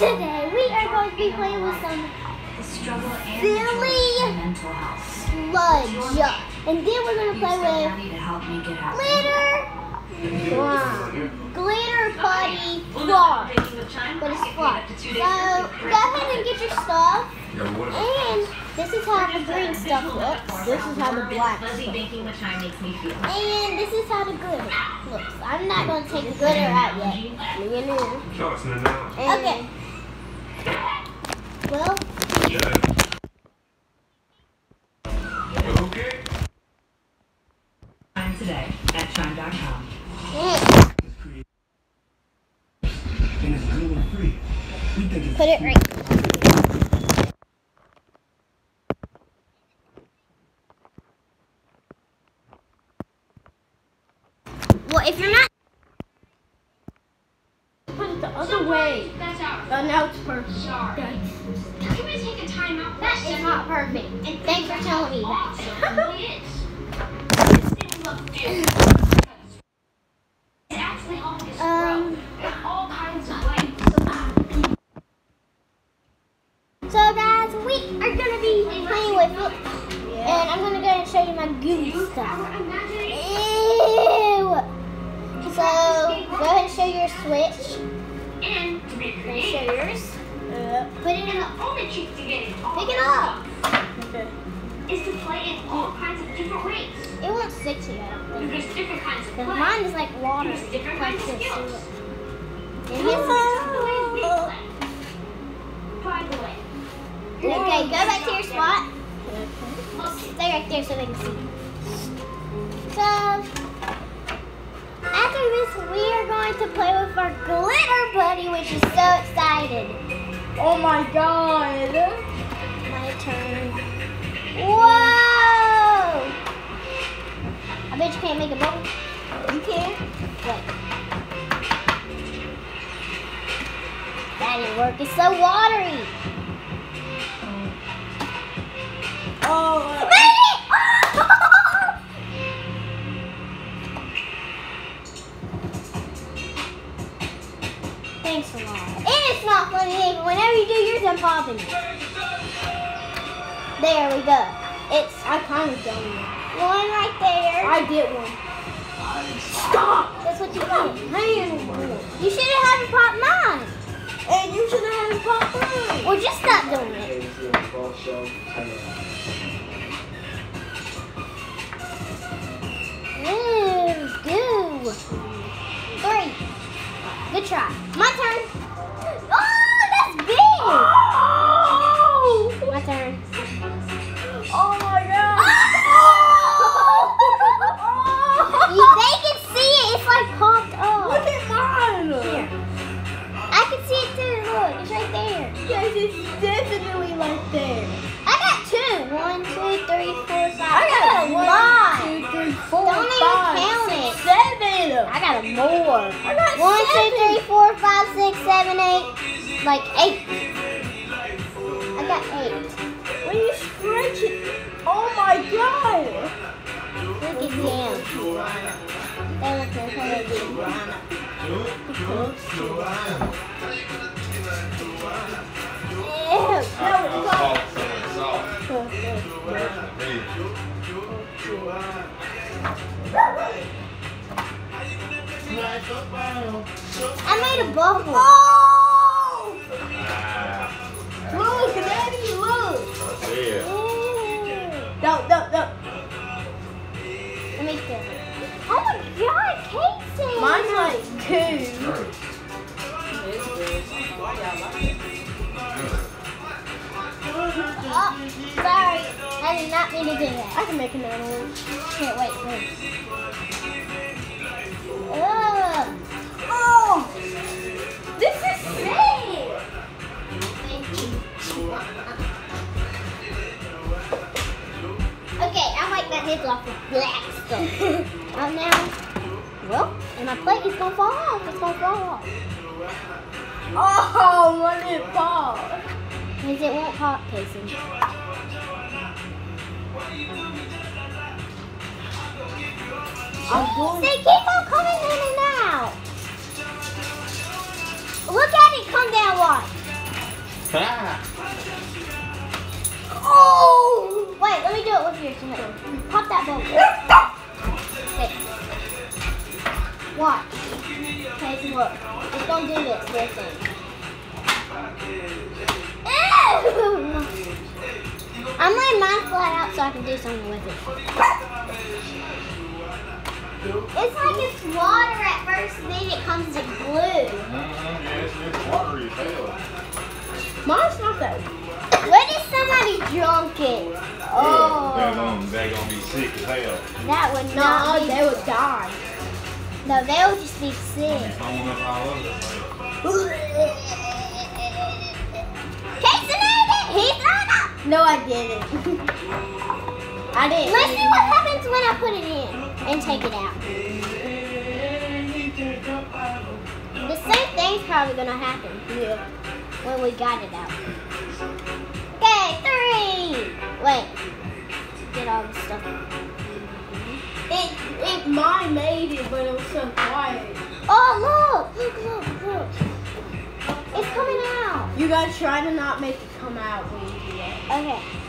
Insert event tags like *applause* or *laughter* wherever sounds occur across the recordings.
Today we are going to be playing with some The struggle and Silly. joy of mental health. sludge. And then we're going to play with happy to help make it glitter slime. Glitter potty floor. But it's fun. So go ahead and get your stuff. And this is how the green stuff looks. This is how the black Fuzzy stuff baking which time makes me feel. And this is how the glitter looks. I'm not going to take the glitter out yet. Leave it in. No, it's not Okay. Well, Yeah. Okay. Time today at chime.com. yeah. And it's gluten free. We think it's put it right. Well, if you're not. Put it the other way. That's ours. Now it's perfect. Sorry. That's- Can we take a time out? That is not perfect. And Thanks for telling me that. Awesome. It is. This thing looks different. It actually all this Um, in all kinds of ways. So guys, we are gonna be playing with it, and I'm gonna go and show you my goo stuff. Ew. So go ahead and show your switch. And to be Go show creative. yours. Uh, put it in. The only trick to get it all Pick it up. is to play in all kinds of different ways. It won't stick to you. I don't think. There's different kinds of play. Mine is like water. There's different Like kinds of this. skills. And These are the ways we here's- play. By the way. Okay, go back to your spot. Okay. Stay right there so they can see. So, after this, we are going to play with our glitter buddy, which is so excited. Oh my god. My turn. Whoa! I bet you can't make a bubble. You can. Wait. That didn't work. It's so watery. Whenever you do yours, I'm popping it. There we go. It's I kind of done it. one right there. I did one. Stop! That's what you. Man. You should have had me pop mine. And you should have had a pop mine. Or just stop doing it. Ooh, goo. Three. Good try. More. I got One, two, seven. three, four, five, six, seven, eight. Like eight. I got eight. When you stretch it, oh my god. Look at them. They look like crazy. Ew. I made a bubble. Oh! Look, Daddy, look. Ew. No, no, no. Let me feel it. Oh my god, Casey! Mine's like two. Oh, sorry. I did not mean to do that. I can make another one. Here, wait, wait. Ugh. Oh! This is sick! Okay, I like that hits off the black stuff. *laughs* oh, now, well, and my plate is gonna fall off. It's gonna fall off. Oh, let it fall. Because it won't pop, Casey. I'm going. They keep on coming in and out. come down one. Ah. oh! Wait, let me do it with you. Pop that bubble. okay. Watch. Okay, look. It's gonna do this, listen. I'm letting mine fly out so I can do something with it. It's like it's water at first, then it comes to glue. Mm-hmm watery as. Mine's not that. What if somebody drunk it? They're Oh, gonna, they gonna be sick as hell. that would No, not be. they would die. No, they would just be sick. Throwing up all over the place. Casey made it. He threw it up. No, I didn't. I didn't. Let's see what happens when I put it in and take it out. The same thing's probably gonna happen. Yeah. When we got it out. Okay, three. Wait. Get all the stuff. It, it, mine made it, but it was so quiet. Oh, look. Look, look, look. It's coming out. You gotta try to not make it come out when you do that. Okay.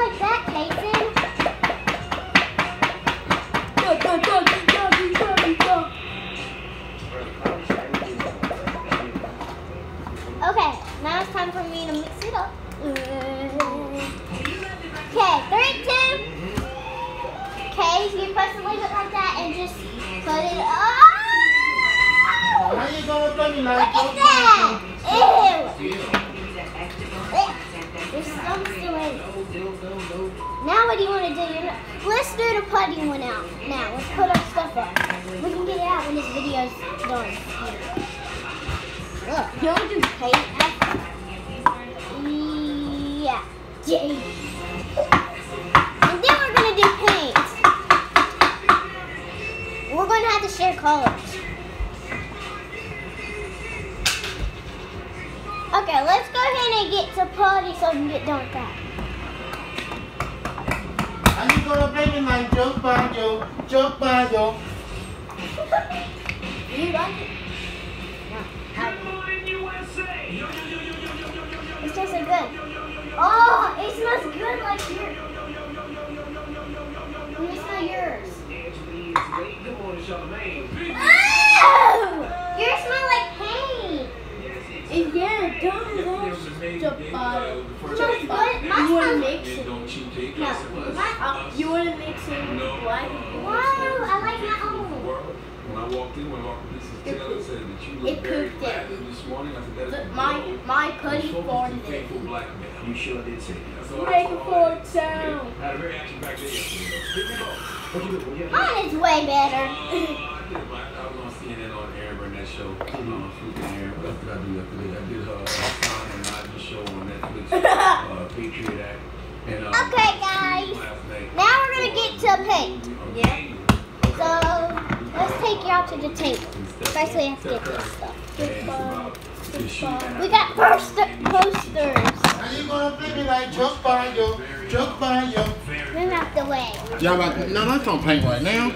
Like that. Okay, now it's time for me to mix it up. Okay, three, two. Okay, you're supposed to leave it like that and just put it up. You Look at that! Ew! There's some still in. Now what do you want to do? Not, let's do the putty one out. Now, let's put our stuff up. We can get it out when this video's done. Look, You want to do paint? yeah. Jay. And then we're going to do paint. We're going to have to share colors. Okay, let's go ahead and get to putty so we can get done with that. How you gonna play me like Joe Banjo, Joe Banjo? You like it? No. I- It tastes so good. Oh, it smells good like yours. Let me smell yours. Oh! Yours smell like paint. And yeah, it does. Just bottle. It smells good. Mine You want to smells... mix it? No, mine... Uh, you want to mix it with? Wow, I like my own. When I walked in, when I walked in, Mrs. It Taylor cooked- said that you it look very cooked black this morning. I said, that is My my You're putty supposed to it. faithful black man. You sure did say that. That's all I Make a saw. fart sound. I had a very action-packed day yesterday. Pick me up. What you do? Yeah. Mine is way better. Uh, I did, but I was on CNN on Erin Burnett show. Um, Fluke and Aaron. What else did I do yesterday? I did her uh, Hasan Minhaj show on Netflix. *laughs* uh, Patriot Act. And, um, Okay, guys. Now we're going to get to paint. Yeah. So, let's take you out to the table. First we have to get this stuff. We got poster posters. How you gonna play me like Joe Banjo, Joe Banjo? Move out the way. Y'all about to, no, let's don't paint right now.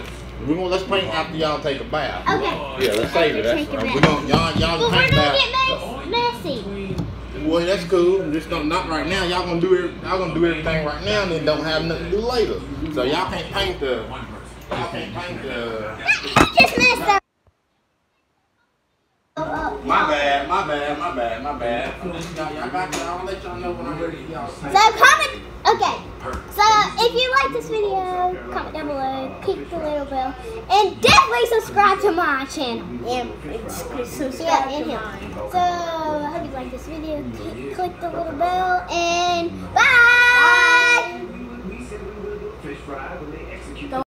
We're gonna let's paint after y'all take a bath. Okay. Yeah, let's save it. That's Take a we're bath. gonna y'all y'all But we're paint gonna bath. get mess- messy. Well, that's cool. Just don't not right now. Y'all gonna do it. Y'all gonna do everything right now, and then don't have nothing to do later. So y'all can't paint the. Y'all can't paint the. Just messed up. My bad. My bad. My bad. My bad. Y'all, y'all got. I'll let y'all know when I'm ready. Y'all So comment. Okay. So if you like this comment down below, click the little bell, and definitely subscribe to my channel. And subscribe Yeah, to and him. mine. So I hope you like this video. Click, click the little bell and bye. Fish